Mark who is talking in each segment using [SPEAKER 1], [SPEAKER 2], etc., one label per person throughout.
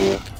[SPEAKER 1] Whoa.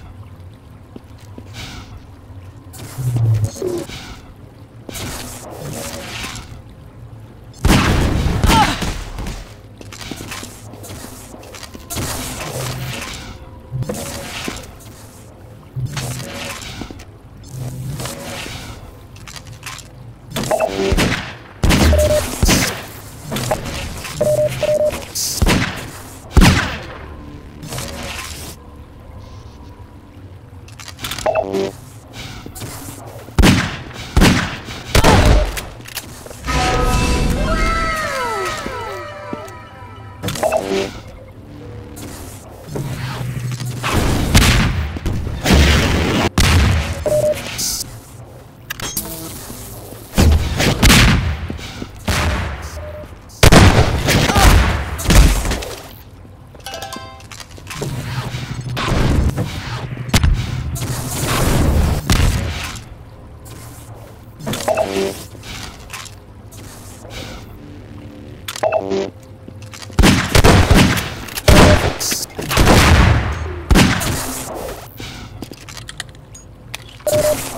[SPEAKER 1] Yeah.
[SPEAKER 2] you.